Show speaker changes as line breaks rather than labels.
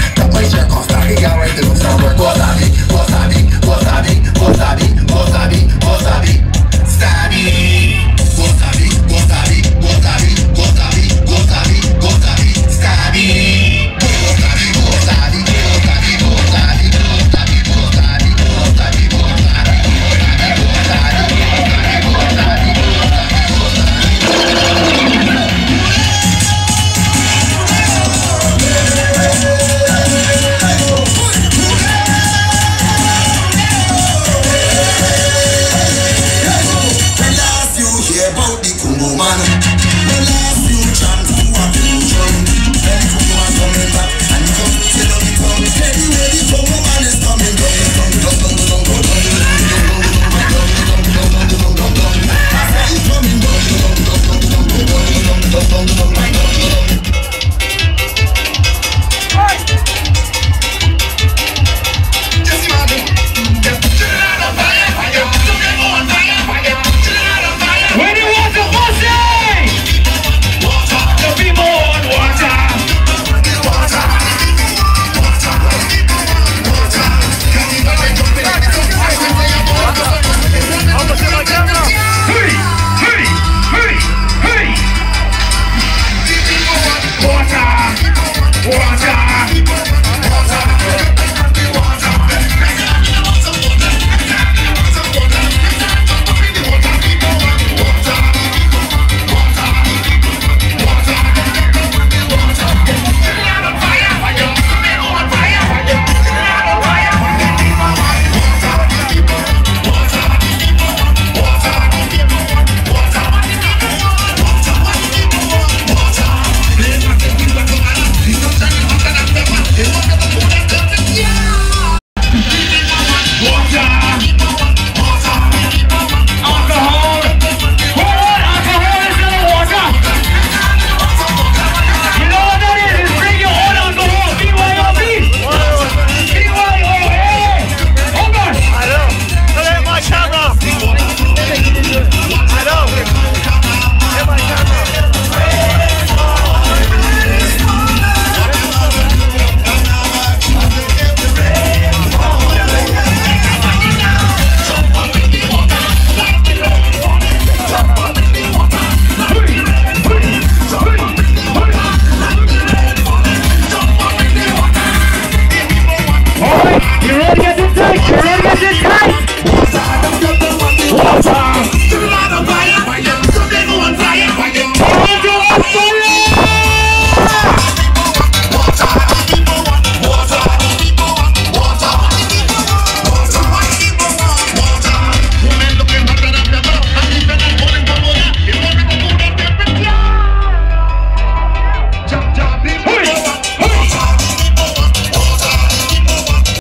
Shirt off, stocking out right work all on it woman. Take care.